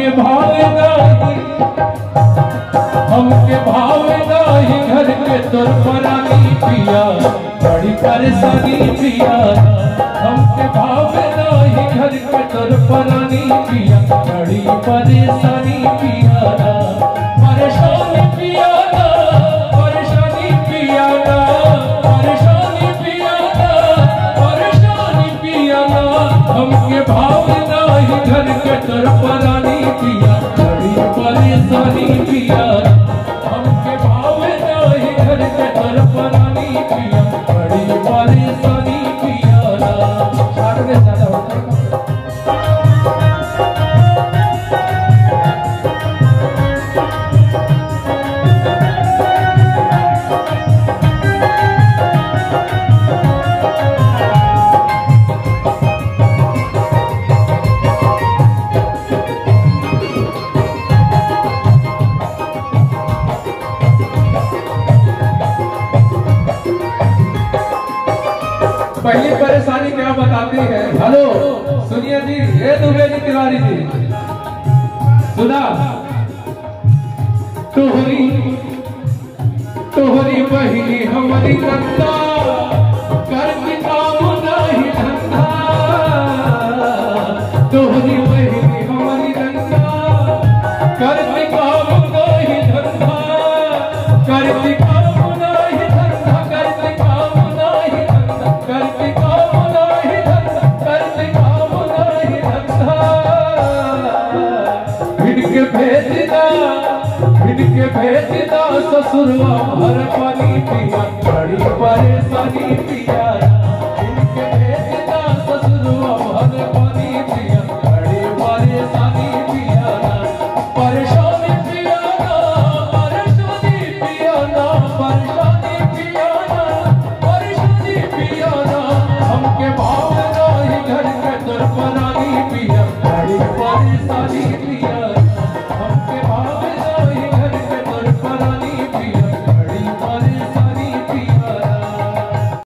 हमके भाव नाही। हमके भाव नाही, घर के तोर परानी पिया। बड़ी परेशानी पिया। हमके भाव नाही, घर के तोर परानी पिया। बड़ी परेशानी पिया परेशानी पिया परेशानी पिया परेशानी पिया परेशानी पिया हमके भाव नाही, घर के तोर परानी पिया पहली परेशानी क्या बताती है? हेलो, सुनिए जी, ये दुबे जी तिवारी जी। सुना? तोहरी तोहरी बहिनी हमारी करती काम नहीं धंधा। काम भेज दा फिर के भेज दा ससुरवा भर पानी पिया बड़ी परेशानी पिया परेशानी Krishna.